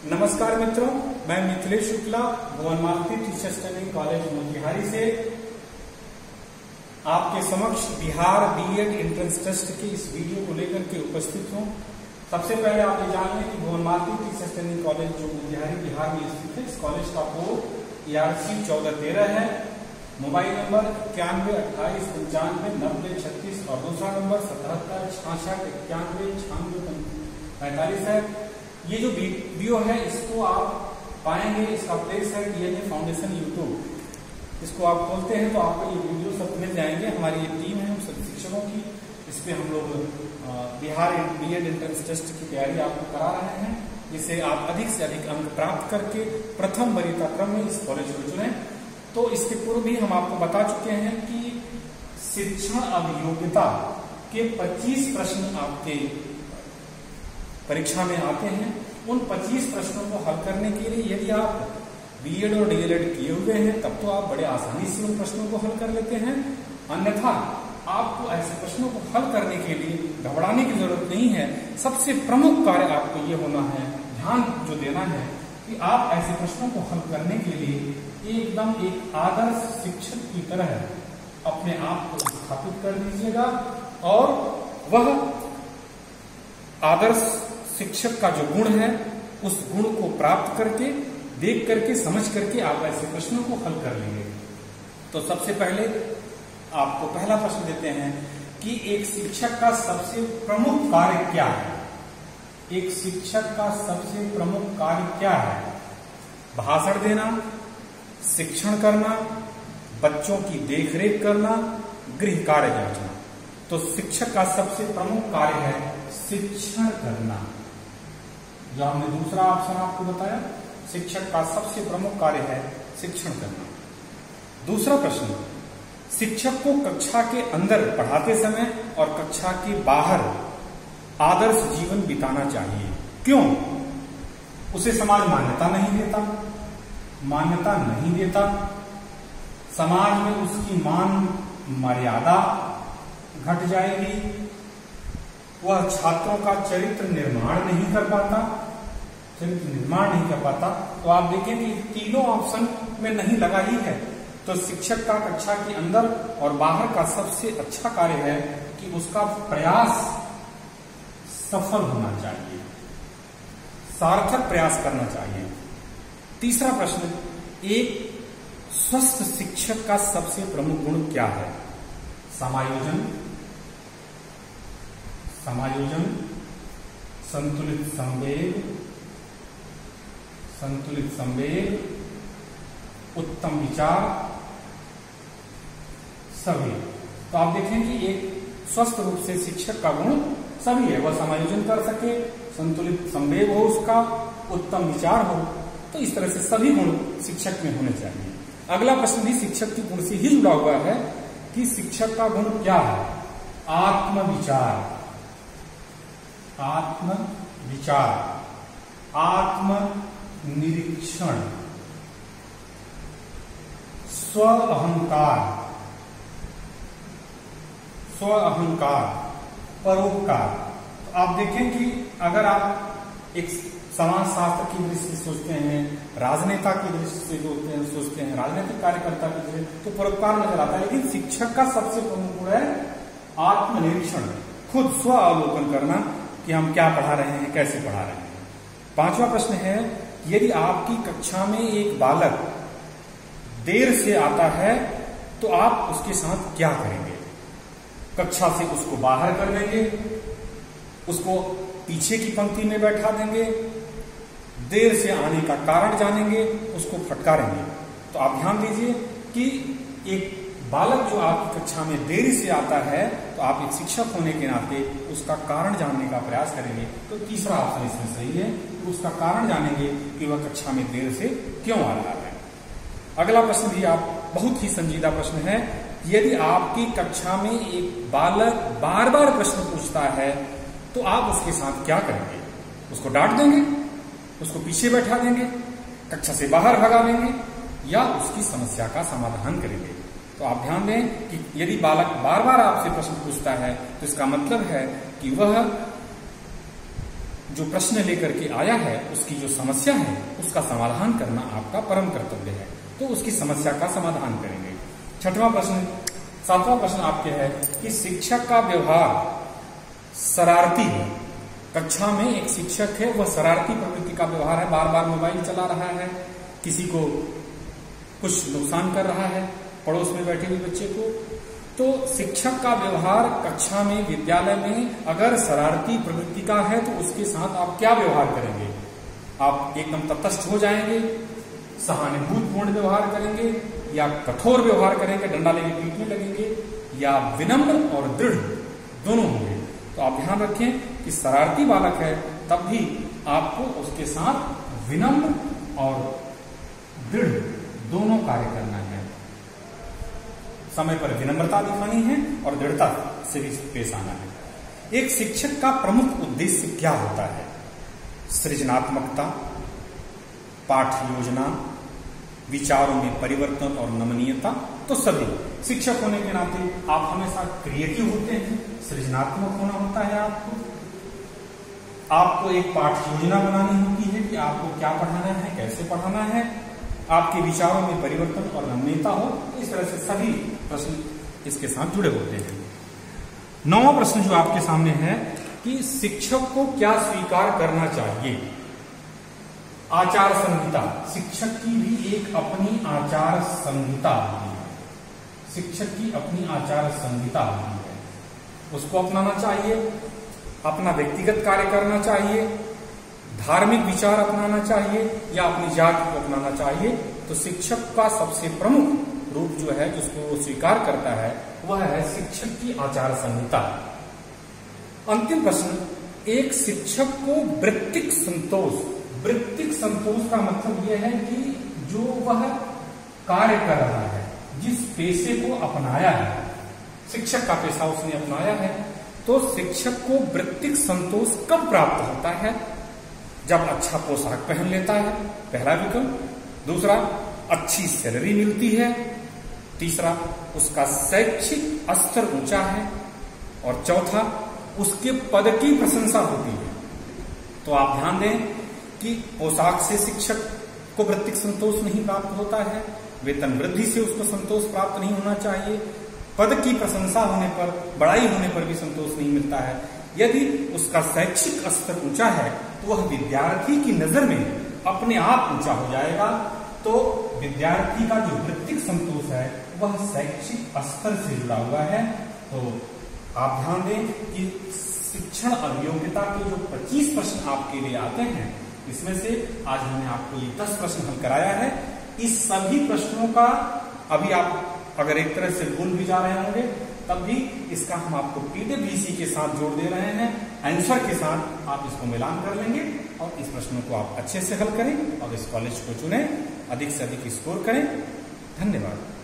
नमस्कार मित्रों, मैं Mithilesh Shukla, Bhuvan Malti teachers training college Motihari से। आपके समक्ष बिहार बीएड एंट्रेंस टेस्ट के इस वीडियो को लेकर के उपस्थित हूँ। सबसे पहले आप ये जान लें कि Bhuvan Malti teachers training college जो मोतिहारी, बिहार में स्थित है, इस कॉलेज का कोड ईआरसी चौदह तेरह है। मोबाइल नंबर इक्यानवे, अट्ठाईस पंचानवे नब्बे, छत्तीस और दूसरा नंबर सतहत्तर, छाछठ, इक्यानवे छियानवे पैंतालीस है। ये जो वीडियो है, इसको आप पाएँगे, इसका प्लेस है डीएनए फाउंडेशन यूट्यूब इसको आप खोलते हैं तो आपको ये वीडियो सब मिल जाएँगे। हमारी ये टीम है सब शिक्षकों की। इस पे हम लोग बिहार बीएड एंट्रेंस टेस्ट की तैयारी आपको करा रहे हैं। जिससे आप अधिक से अधिक अंक प्राप्त करके प्रथम वरीयता क्रम में इस कॉलेज को चुने। तो इसके पूर्व भी हम आपको बता चुके हैं कि शिक्षण अभियोग्यता के 25 प्रश्न आपके परीक्षा में आते हैं, उन 25 प्रश्नों को हल करने के लिए यदि आप बीएड और डीएलएड किए हुए हैं, तब तो आप बड़े आसानी से उन प्रश्नों को हल कर लेते हैं। अन्यथा, आपको ऐसे प्रश्नों को हल करने के लिए घबराने की ज़रूरत नहीं है। सबसे प्रमुख कार्य आपको ये होना है, ध्यान जो देना है कि आप ऐसे प्रश्नों को हल करने के लिए एकदम एक आदर्श शिक्षक की तरह अपने आप को स्थापित कर दीजिएगा और वह आदर्श शिक्षक का जो गुण है, उस गुण को प्राप्त करके, देख करके, समझ करके आप ऐसे प्रश्नों को हल कर लेंगे। तो सबसे पहले आपको पहला प्रश्न देते हैं कि एक शिक्षक का सबसे प्रमुख कार्य क्या है? एक शिक्षक का सबसे प्रमुख कार्य क्या है? भाषण देना, शिक्षण करना, बच्चों की देखरेख करना, गृह कार्य जांचना। तो शिक्षक का सबसे प्रमुख कार्य है शिक्षण करना। जो हमने दूसरा ऑप्शन आपको बताया, शिक्षक का सबसे प्रमुख कार्य है शिक्षण करना। दूसरा प्रश्न, शिक्षक को कक्षा के अंदर पढ़ाते समय और कक्षा के बाहर आदर्श जीवन बिताना चाहिए। क्यों? उसे समाज मान्यता नहीं देता, मान्यता नहीं देता। समाज में उसकी मान, मर्यादा घट जाएगी। वह छात्रों का चरित्र निर्माण नहीं कर पाता। निर्माण नहीं कर पाता। तो आप देखें कि तीनों ऑप्शन में नहीं लगा ही है। तो शिक्षक का कक्षा के अंदर और बाहर का सबसे अच्छा कार्य है कि उसका प्रयास सफल होना चाहिए। सार्थक प्रयास करना चाहिए। तीसरा प्रश्न, एक स्वस्थ शिक्षक का सबसे प्रमुख गुण क्या है? समायोजन समायोजन, संतुलित संवेग संतुलित संवेग, उत्तम विचार, सभी। तो आप देखें कि एक स्वस्थ रूप से शिक्षक का गुण सभी है। वह समायोजन कर सके, संतुलित संवेग हो उसका, उत्तम विचार हो तो इस तरह से सभी गुण शिक्षक में होने चाहिए। अगला प्रश्न भी शिक्षक की गुण से ही जुड़ा हुआ है कि शिक्षक का गुण क्या है? आत्म विचार आत्म विचार आत्म निरीक्षण। स्व अहंकार स्व अहंकार परोपकार। तो आप देखें कि अगर आप एक समाज शास्त्र की दृष्टि से सोचते हैं, राजनेता की दृष्टि से सोचते हैं सोचते हैं, राजनीतिक कार्यकर्ता की दृष्टि तो परोपकार नज़र आता है। लेकिन शिक्षक का सबसे प्रमुख गुण है आत्मनिरीक्षण। खुद स्व अवलोकन करना कि हम क्या पढ़ा रहे हैं, कैसे पढ़ा रहे हैं। पांचवा प्रश्न है यदि आपकी कक्षा में एक बालक देर से आता है तो आप उसके साथ क्या करेंगे? कक्षा से उसको बाहर कर देंगे उसको पीछे की पंक्ति में बैठा देंगे, देर से आने का कारण जानेंगे, उसको फटकारेंगे। तो आप ध्यान दीजिए कि एक बालक जो आपकी कक्षा में देरी से आता है तो आप एक शिक्षक होने के नाते उसका कारण जानने का प्रयास करेंगे। तो तीसरा ऑप्शन इसमें सही है तो उसका कारण जानेंगे कि वह कक्षा में देर से क्यों आ रहा है। अगला प्रश्न भी आप, बहुत ही संजीदा प्रश्न है। यदि आपकी कक्षा में एक बालक बार बार प्रश्न पूछता है तो आप उसके साथ क्या करेंगे? उसको डांट देंगे, उसको पीछे बैठा देंगे, कक्षा से बाहर भगा देंगे, या उसकी समस्या का समाधान करेंगे। तो आप ध्यान दें कि यदि बालक बार बार आपसे प्रश्न पूछता है तो इसका मतलब है कि वह जो प्रश्न लेकर के आया है, उसकी जो समस्या है, उसका समाधान करना आपका परम कर्तव्य है। तो उसकी समस्या का समाधान करेंगे। छठवां प्रश्न, सातवां प्रश्न आपके है कि शिक्षक का व्यवहार शरारती है। कक्षा में एक शिक्षक है, वह शरारती प्रवृत्ति का व्यवहार है बार बार मोबाइल चला रहा है, किसी को कुछ नुकसान कर रहा है पड़ोस में बैठे हुए बच्चे को। तो शिक्षक का व्यवहार कक्षा में, विद्यालय में अगर शरारती प्रवृत्ति का है तो उसके साथ आप क्या व्यवहार करेंगे? आप एकदम तटस्थ हो जाएँगे, सहानुभूतपूर्ण व्यवहार करेंगे, या कठोर व्यवहार करेंगे, डंडा लेके पीटने लगेंगे, या विनम्र और दृढ़ दोनों होंगे। तो आप ध्यान रखें कि शरारती बालक है, तब भी आपको उसके साथ विनम्र और दृढ़ दोनों कार्य करना है। समय पर विनम्रता दिखानी है और दृढ़ता से भी पेश आना है। एक शिक्षक का प्रमुख उद्देश्य क्या होता है? सृजनात्मकता, पाठ योजना, विचारों में परिवर्तन और नमनीयता तो सभी शिक्षक होने के नाते आप हमेशा क्रिएटिव होते हैं, सृजनात्मक होना होता है आपको। आपको एक पाठ योजना बनानी होती है कि आपको क्या पढ़ाना है, कैसे पढ़ाना है। आपके विचारों में परिवर्तन और नमनीयता हो, इस तरह से सभी प्रश्न इसके साथ जुड़े होते हैं। नौवा प्रश्न जो आपके सामने है कि शिक्षक को क्या स्वीकार करना चाहिए? आचार संहिता। शिक्षक की भी एक अपनी आचार संहिता होती है। शिक्षक की अपनी आचार संहिता होती है। उसको अपनाना चाहिए, अपना व्यक्तिगत कार्य करना चाहिए, धार्मिक विचार अपनाना चाहिए या अपनी जाति को अपनाना चाहिए तो शिक्षक का सबसे प्रमुख रूप जो है जिसको स्वीकार करता है, वह है शिक्षक की आचार संहिता। अंतिम प्रश्न, एक शिक्षक को वृत्तिक संतोष वृत्तिक संतोष का मतलब यह है कि जो वह कार्य कर रहा है, जिस पेशे को अपनाया है, शिक्षक का पेशा उसने अपनाया है तो शिक्षक को वृत्तिक संतोष कब प्राप्त होता है? जब अच्छा पोशाक पहन लेता है पहला विकल्प दूसरा, अच्छी सैलरी मिलती है तीसरा, उसका शैक्षिक स्तर ऊँचा है। और चौथा, उसके पद की प्रशंसा होती है। तो आप ध्यान दें कि पोशाक से शिक्षक को वृत्तिक संतोष नहीं प्राप्त होता है, वेतन वृद्धि से उसको संतोष प्राप्त नहीं होना चाहिए। पद की प्रशंसा होने पर बड़ाई होने पर भी संतोष नहीं मिलता है। यदि उसका शैक्षिक स्तर ऊँचा है तो वह विद्यार्थी की नज़र में अपने आप ऊँचा हो जाएगा। तो विद्यार्थी का जो वृत्तिक संतोष है, वह शैक्षिक स्तर से जुड़ा हुआ है। तो आप ध्यान दें कि शिक्षण अभियोग्यता के जो 25 प्रश्न आपके लिए आते हैं, इसमें से आज हमने आपको ये 10 प्रश्न हल कराया है। इस सभी प्रश्नों का अभी आप अगर एक तरह से भूल भी जा रहे होंगे, तब भी इसका हम आपको पीडब्ल्यूसी के साथ जोड़ दे रहे हैं, आंसर के साथ आप इसको मिलान कर लेंगे और इस प्रश्नों को आप अच्छे से हल करें और इस कॉलेज को चुनें, अधिक से अधिक स्कोर करें। धन्यवाद।